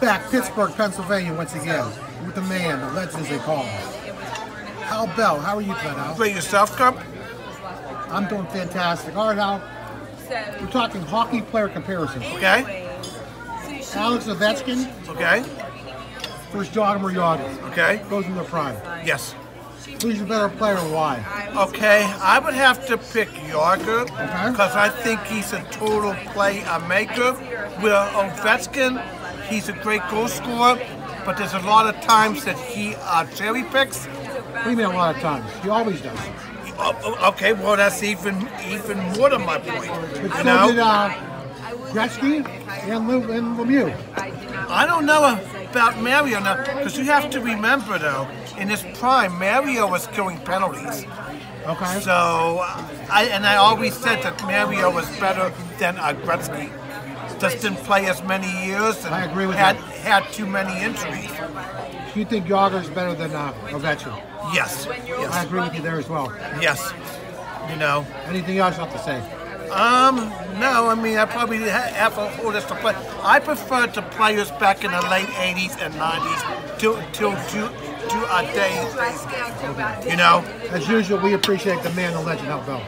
back, Pittsburgh, Pennsylvania, once again, with the man, the legend as they call him. Hal Bell, how are you tonight, Hal? Great yourself, Cup? I'm doing fantastic. All right, Hal, we're talking hockey player comparisons. Okay. Alex Ovechkin Okay. versus Jaromir Jagr. Okay. Goes in the prime. Yes. Who's the better player and why? Okay, I would have to pick Okay. because I think he's a total play maker. With Ovechkin, he's a great goal scorer, but there's a lot of times that he uh, cherry picks. What do you mean a lot of times? He always does. Oh, oh, okay, well that's even even more than my point. But You so know, did uh, Gretzky and, and Lemieux. I don't know about Mario now because you have to remember though, in his prime, Mario was killing penalties. Okay. So, I and I always said that Mario was better than uh, Gretzky. Just didn't play as many years and I agree with had you. had too many injuries. Do you think Jagr is better than uh, Ovechkin? Yes, I agree with you there as well. yes. You know, Anything else you have to say? um, no, I mean I probably have a whole list of play. I prefer the players back in the late '80s and '90s till till to to our days. You know. As usual, we appreciate the man, the legend, Hal Bell.